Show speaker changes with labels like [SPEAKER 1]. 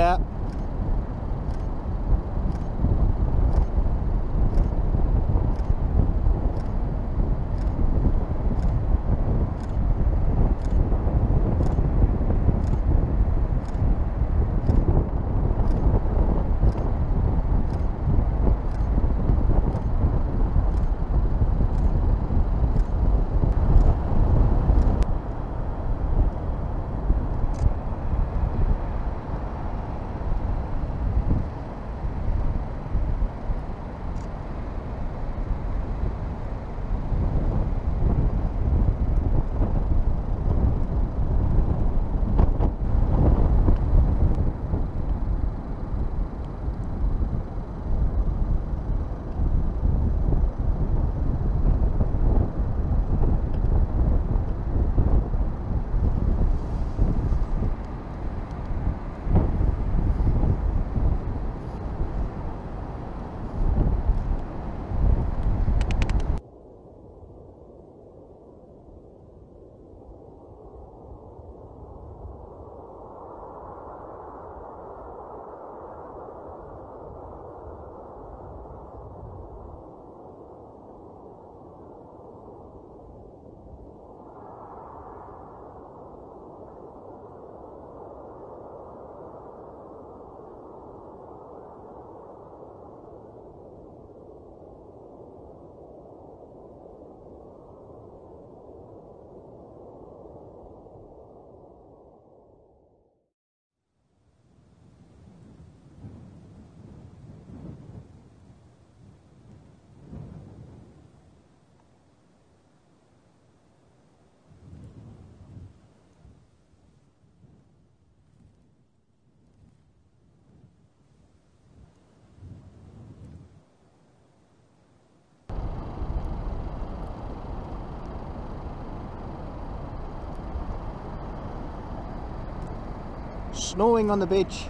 [SPEAKER 1] Yeah. Snowing on the beach.